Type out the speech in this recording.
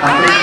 Patrick.